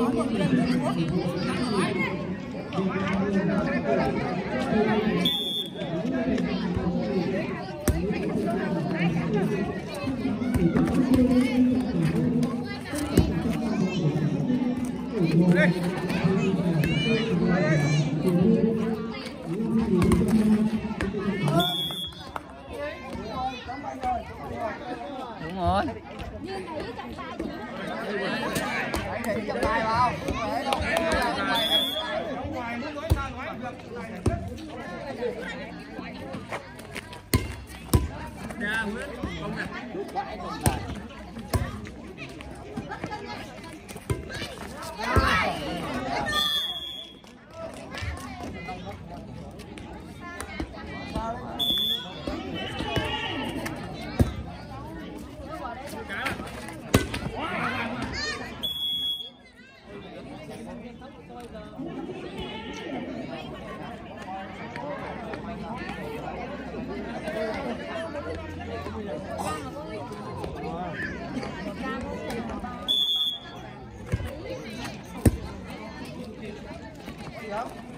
đúng rồi. There go.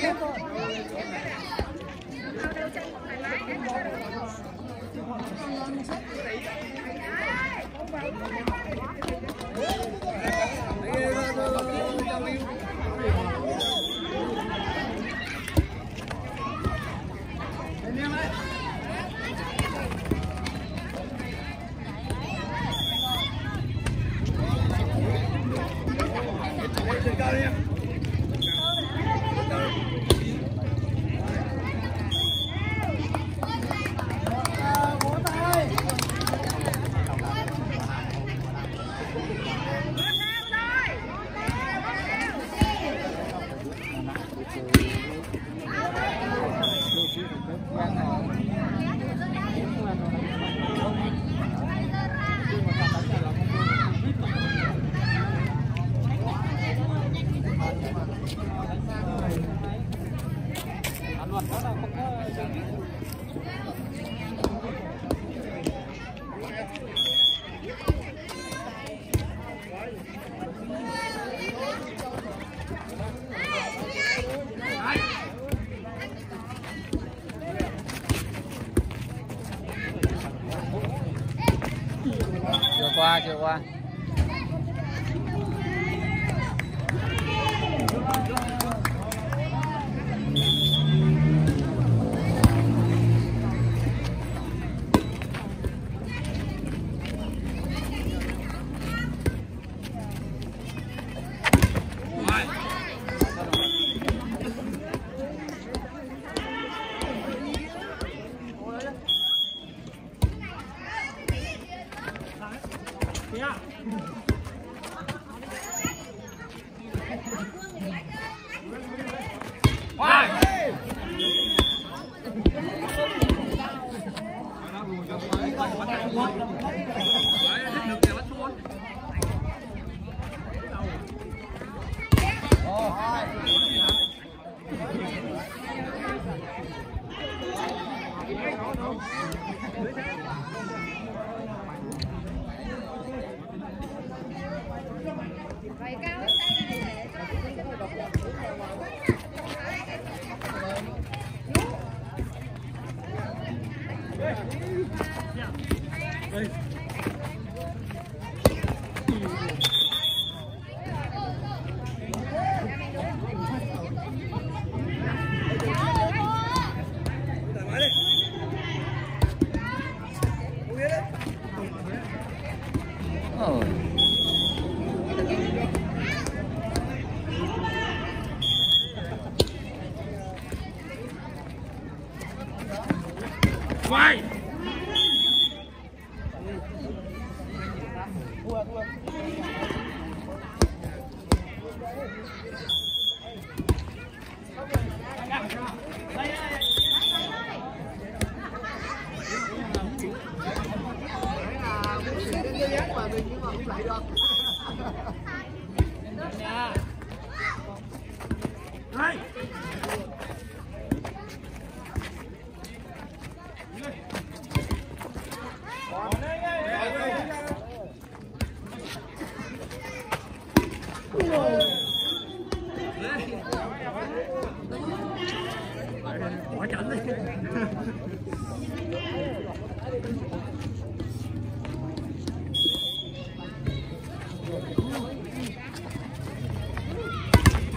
Thank you. Qua. Thanks. Why?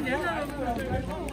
连的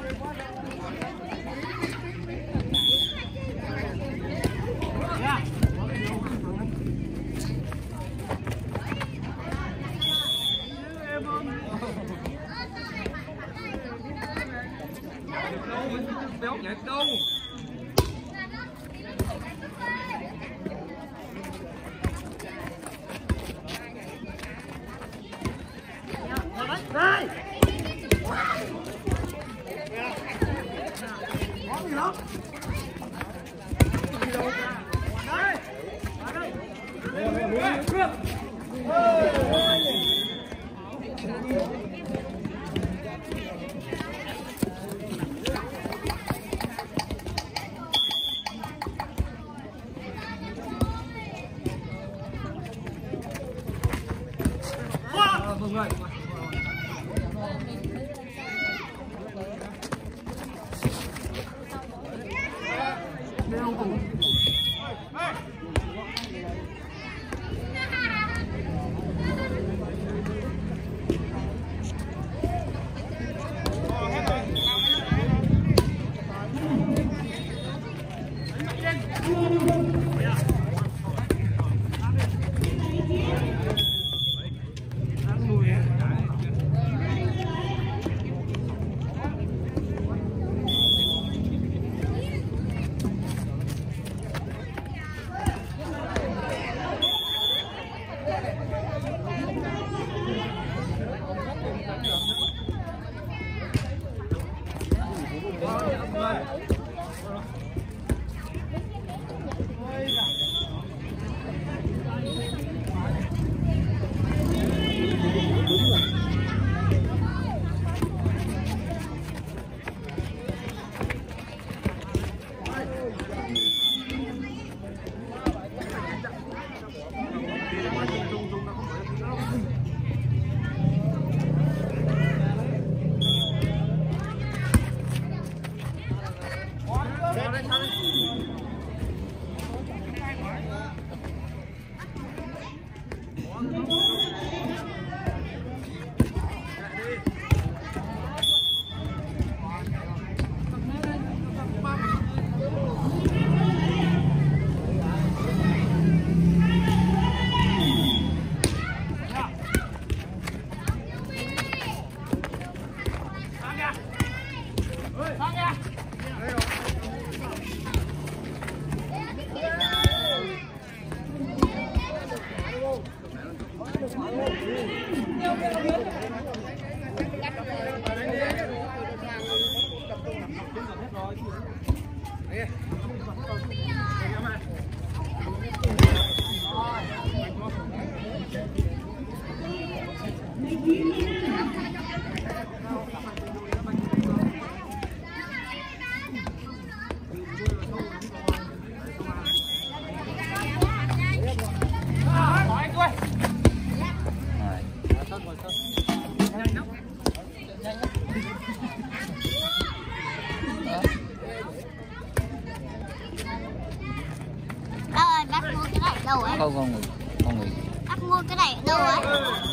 câu con người con người bác mua cái này ở đâu ấy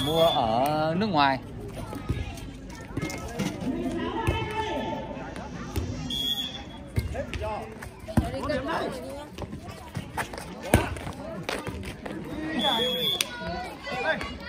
mua ở nước ngoài. Hey!